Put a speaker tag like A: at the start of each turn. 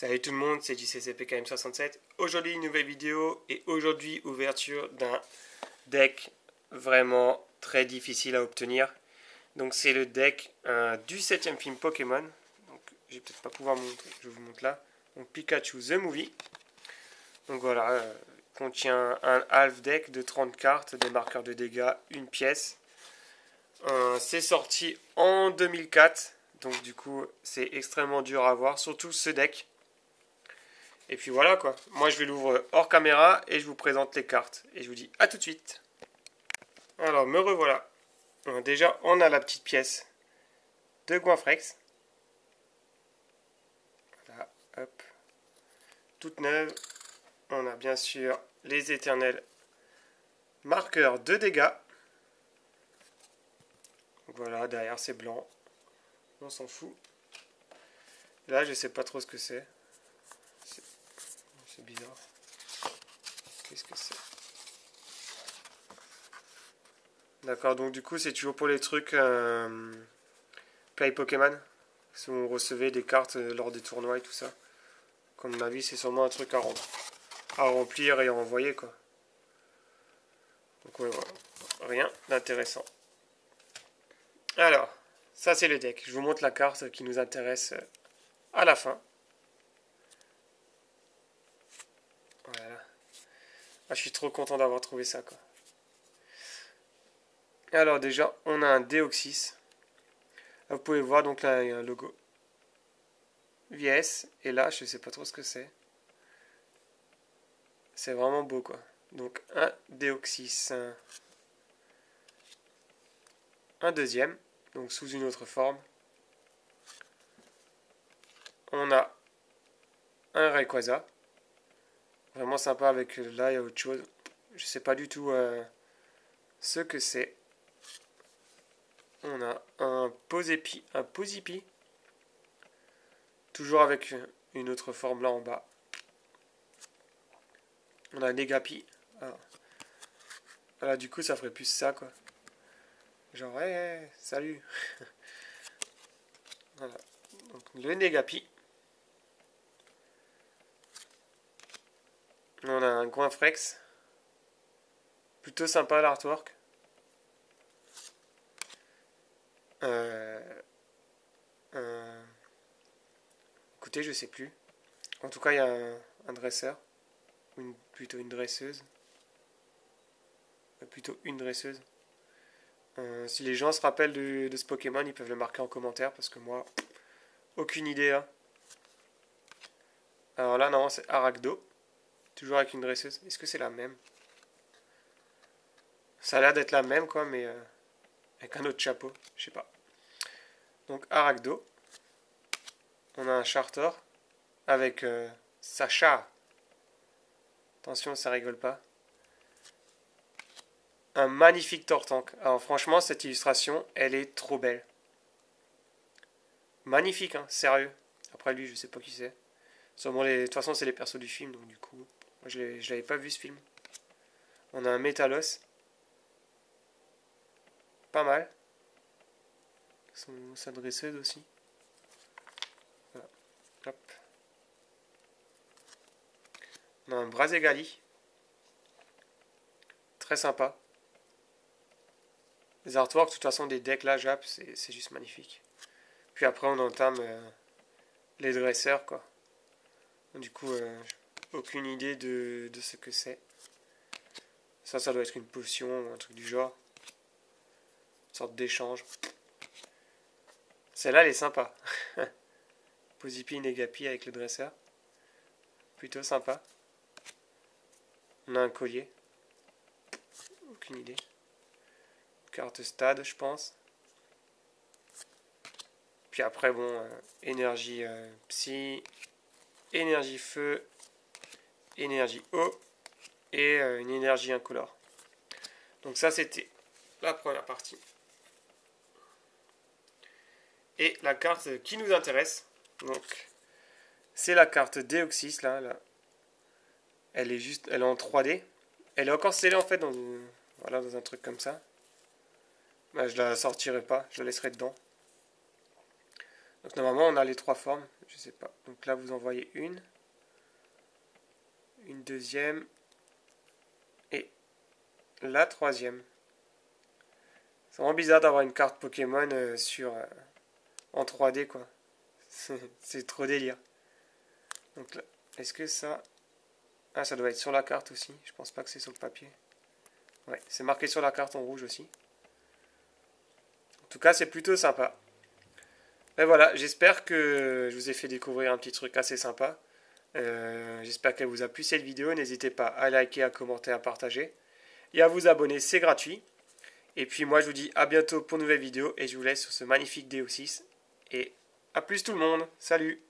A: Salut tout le monde, c'est JCCPKM67. Aujourd'hui, une nouvelle vidéo et aujourd'hui, ouverture d'un deck vraiment très difficile à obtenir. Donc, c'est le deck euh, du 7ème film Pokémon. Donc, je vais peut-être pas pouvoir montrer, je vous montre là. Donc, Pikachu The Movie. Donc, voilà, euh, contient un half deck de 30 cartes, des marqueurs de dégâts, une pièce. Euh, c'est sorti en 2004. Donc du coup, c'est extrêmement dur à voir, surtout ce deck. Et puis voilà quoi. Moi je vais l'ouvrir hors caméra et je vous présente les cartes. Et je vous dis à tout de suite. Alors me revoilà. déjà on a la petite pièce de Guinfrex. Voilà, hop. Toute neuve. On a bien sûr les éternels marqueurs de dégâts. voilà, derrière c'est blanc. On s'en fout. Là je sais pas trop ce que c'est. C'est bizarre. Qu'est-ce que c'est? D'accord, donc du coup, c'est toujours pour les trucs euh, Play Pokémon? Si on recevait des cartes euh, lors des tournois et tout ça? Comme mon avis, c'est sûrement un truc à, à remplir et à envoyer, quoi. Donc, ouais, voilà. Rien d'intéressant. Alors, ça c'est le deck. Je vous montre la carte qui nous intéresse euh, à la fin. Ah, je suis trop content d'avoir trouvé ça, quoi. Alors déjà, on a un Deoxys. Vous pouvez voir, donc là, il y a un logo VS. Et là, je ne sais pas trop ce que c'est. C'est vraiment beau, quoi. Donc, un Deoxys. Un, deuxième, donc sous une autre forme. On a un Rayquaza. Vraiment sympa avec là, il y a autre chose. Je sais pas du tout euh, ce que c'est. On a un Posépi, un Posipi. Toujours avec une autre forme là en bas. On a un Negapi. Voilà, du coup, ça ferait plus ça, quoi. Genre, salut. voilà. Donc, le Negapi. On a un Goinfrex. Plutôt sympa l'artwork. Euh, écoutez, je sais plus. En tout cas, il y a un, dresseur. Une, plutôt une dresseuse. Euh, plutôt une dresseuse. Euh, si les gens se rappellent de, ce Pokémon, ils peuvent le marquer en commentaire parce que moi, aucune idée. Hein. Alors là, non, c'est Arachdo. Toujours avec une dresseuse. Est-ce que c'est la même? Ça a l'air d'être la même, quoi, mais euh, avec un autre chapeau. Je sais pas. Donc, Arachdo. On a un Charter avec euh, Sacha. Attention, ça rigole pas. Un magnifique Tortank. Alors, franchement, cette illustration, elle est trop belle. Magnifique, hein, sérieux. Après lui, je sais pas qui c'est. De toute façon, c'est les persos du film, donc du coup je l'avais pas vu ce film. On a un Métalos. Pas mal. Sa dresseuse aussi. Voilà. Hop. On a un Brazegali. Très sympa. Les artworks, de toute façon, des decks là, Jap, c'est juste magnifique. Puis après, on entame euh, les dresseurs, quoi. Du coup, euh, aucune idée de, ce que c'est. Ça, ça doit être une potion ou un truc du genre. Une sorte d'échange. Celle-là, elle est sympa. Posipi Negapi avec le dresseur. Plutôt sympa. On a un collier. Aucune idée. Carte stade, je pense. Puis après, bon, euh, énergie euh, psy, énergie feu, énergie eau et euh, une énergie incolore. Donc ça c'était la première partie. Et la carte qui nous intéresse, donc c'est la carte Deoxys là. Elle est juste, elle est en 3D. Elle est encore scellée en fait dans, voilà, dans un truc comme ça. Bah, je la sortirai pas, je la laisserai dedans. Donc normalement on a les trois formes, je sais pas. Donc là vous envoyez une, une deuxième et la troisième. C'est vraiment bizarre d'avoir une carte Pokémon euh, sur euh, en 3D quoi. C'est trop délire. Donc là, est-ce que ça... Ah, ça doit être sur la carte aussi. Je pense pas que c'est sur le papier. Ouais, c'est marqué sur la carte en rouge aussi. En tout cas, c'est plutôt sympa. Et voilà, j'espère que je vous ai fait découvrir un petit truc assez sympa. Euh, j'espère qu'elle vous a plu cette vidéo. N'hésitez pas à liker, à commenter, à partager. Et à vous abonner, c'est gratuit. Et puis moi, je vous dis à bientôt pour une nouvelle vidéo. Et je vous laisse sur ce magnifique DO6. Et à plus tout le monde. Salut